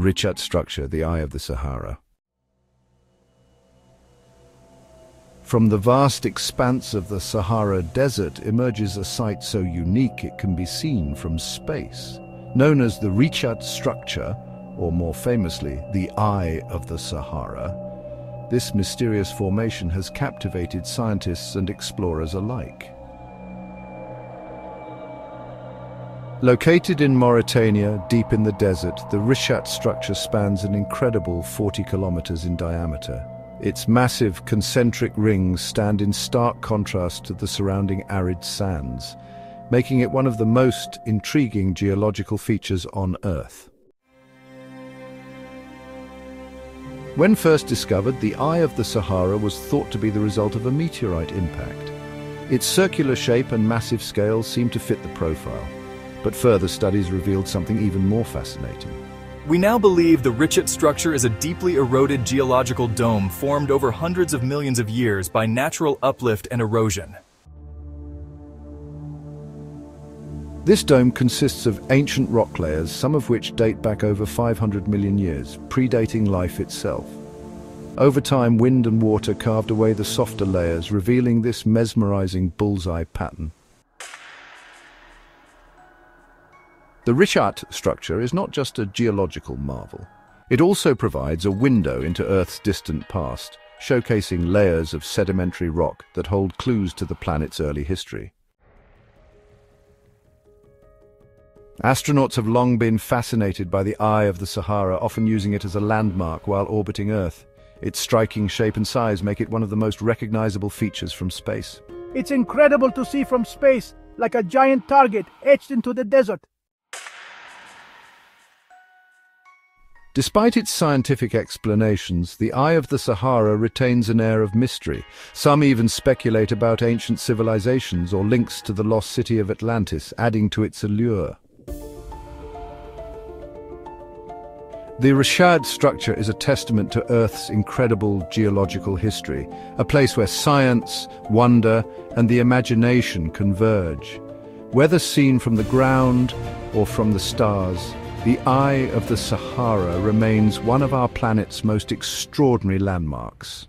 Richat structure, the Eye of the Sahara. From the vast expanse of the Sahara Desert emerges a site so unique it can be seen from space. Known as the Richat structure, or more famously, the Eye of the Sahara, this mysterious formation has captivated scientists and explorers alike. Located in Mauritania, deep in the desert, the Richat structure spans an incredible 40 kilometers in diameter. Its massive concentric rings stand in stark contrast to the surrounding arid sands, making it one of the most intriguing geological features on Earth. When first discovered, the Eye of the Sahara was thought to be the result of a meteorite impact. Its circular shape and massive scale seemed to fit the profile, but further studies revealed something even more fascinating. We now believe the Richat structure is a deeply eroded geological dome formed over hundreds of millions of years by natural uplift and erosion. This dome consists of ancient rock layers, some of which date back over 500 million years, predating life itself. Over time, wind and water carved away the softer layers, revealing this mesmerizing bullseye pattern. The Richat structure is not just a geological marvel. It also provides a window into Earth's distant past, showcasing layers of sedimentary rock that hold clues to the planet's early history. Astronauts have long been fascinated by the Eye of the Sahara, often using it as a landmark while orbiting Earth. Its striking shape and size make it one of the most recognizable features from space. It's incredible to see from space, like a giant target etched into the desert. Despite its scientific explanations, the Eye of the Sahara retains an air of mystery. Some even speculate about ancient civilizations or links to the lost city of Atlantis, adding to its allure. The Richat structure is a testament to Earth's incredible geological history, a place where science, wonder, and the imagination converge. Whether seen from the ground or from the stars, the Eye of the Sahara remains one of our planet's most extraordinary landmarks.